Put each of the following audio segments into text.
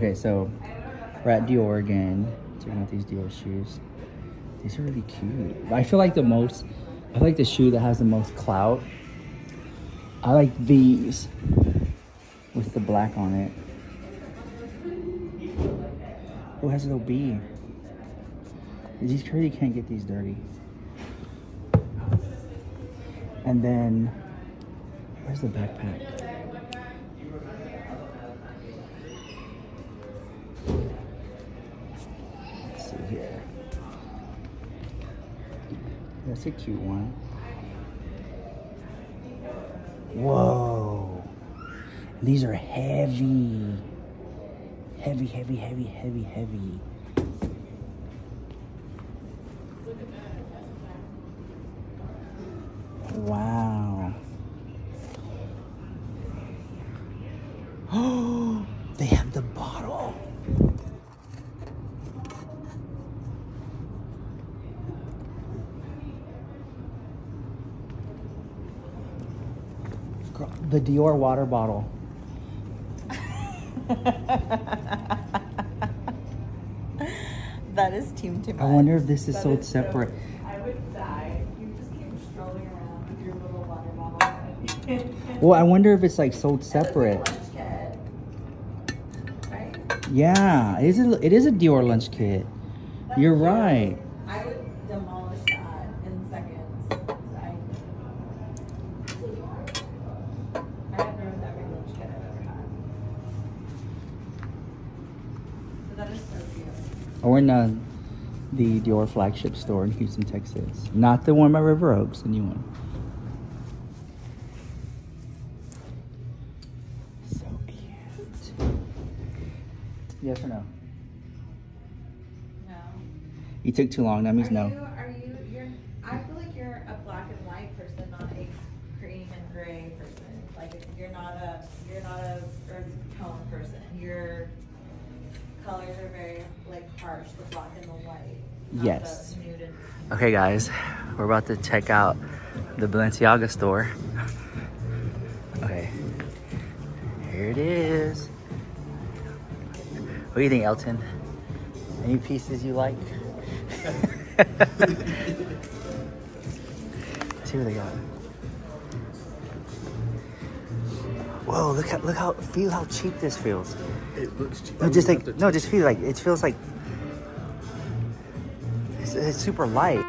Okay, so we're at Dior again. Checking out these Dior shoes. These are really cute. I feel like the most, I like the shoe that has the most clout. I like these with the black on it. It has a little bee. These crazy can't get these dirty. And then, where's the backpack? That's a cute one. Whoa. These are heavy. Heavy, heavy, heavy, heavy, heavy. Wow. Oh, they have the bottle. Girl, The Dior water bottle. that is team too I wonder if this is That sold is so- separate. I would die if you just came strolling around with your little water bottle. Well, I wonder if it's like sold separate. Lunch kit. Right? Yeah, it is a, it is a Dior lunch kit. You're right. I would demolish that in seconds. I, I have ruined every lunch kit I've ever had. But that is so cute. Or in uh, the Dior flagship store in Houston, Texas. Not the one by River Oaks, the new one. So cute. Yes or no? No. You took too long. That means are no. You, are you? You're. I feel like you're a black and white person, not a cream and gray person. Like you're not a. You're not a earth tone person. Your colors are very like harsh, the black and the white. Yes. The Okay, guys, we're about to check out the Balenciaga store. Okay, here it is. What do you think, Elton? Any pieces you like? see what they got. Whoa! Look how look how feel how cheap this feels. It looks cheap. No, just like no, just feel like it feels like it's, it's super light.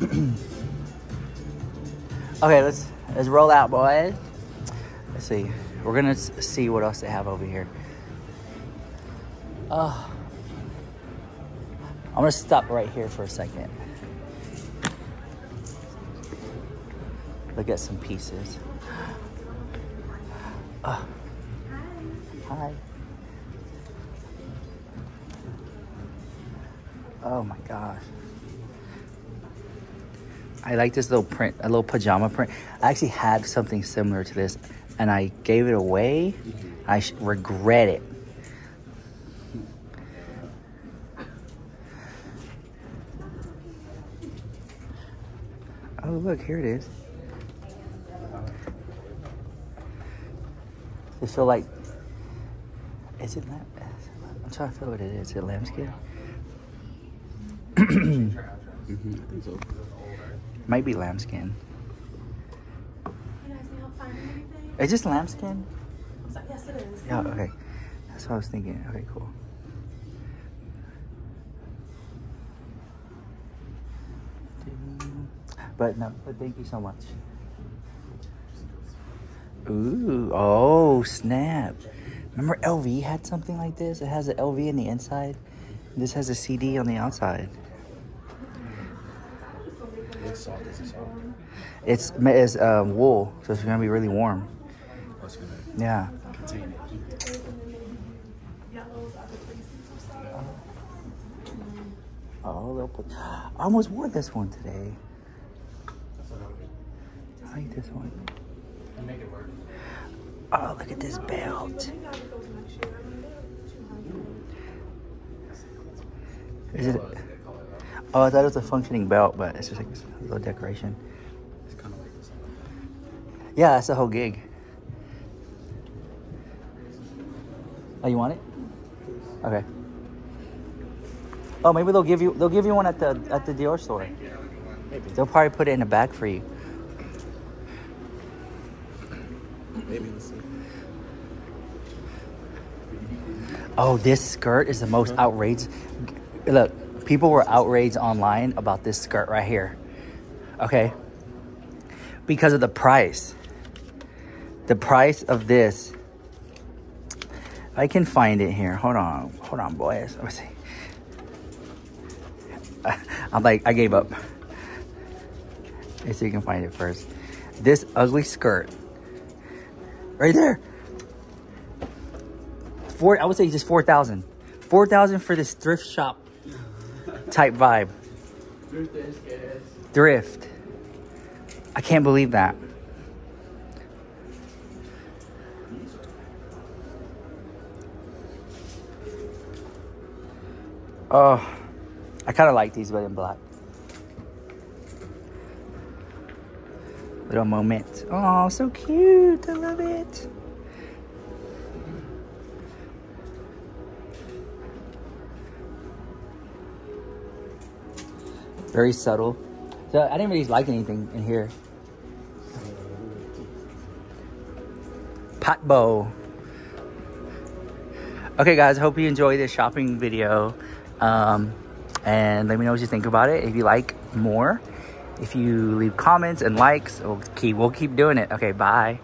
okay, let's let's roll out, boys. Let's see. We're gonna see what else they have over here. Uh, I'm gonna stop right here for a second. Look at some pieces. Uh, hi. Oh my gosh. I like this little print, a little pajama print. I actually had something similar to this and I gave it away. I regret it. Oh, look, here it is. Does it feel like. Is it lamb? I'm trying to feel what it is. Is it lambskin? Mm-hmm, I think so. Might be lambskin. You guys need help finding anything? Is this lambskin? Yes, it is. Yeah, okay. That's what I was thinking. Okay, cool. But no, but thank you so much. Ooh, oh, snap. Remember LV had something like this? It has an LV in the inside. This has a CD on the outside. It's soft. It's soft. It's it's um, wool, so it's gonna be really warm. That's Yeah. contain it. Yellows are the fleeces or something. Oh, they'll put. I almost wore this one today. I like this one. Make it work. Oh, look at this belt. You gotta get those next year. I mean, they're 200. Is it? Oh, I thought it was a functioning belt, but it's just like a little decoration. It's kind of like this. Yeah, that's the whole gig. Oh, you want it? Okay. Oh, maybe they'll give you they'll give you one at the at the Dior store. Maybe. They'll probably put it in a bag for you. Maybe. Let's see. Oh, this skirt is the most uh-huh. outrageous. Look, people were outraged online about this skirt right here. Okay? Because of the price. The price of this. I can find it here. Hold on. Hold on, boys. Let me see. I'm like, I gave up. Let's see if you can find it first. This ugly skirt. Right there. Four, I would say just 4,000. 4,000 for this thrift shop type vibe. Thrift. I can't believe that. Oh, I kind of like these, but in black. Little moment. Oh, so cute. I love it. Very subtle. So I didn't really like anything in here. Pot bow. Okay, guys. Hope you enjoy this shopping video. Um, and let me know what you think about it. If you like more, if you leave comments and likes, we'll we'll keep doing it. Okay, bye.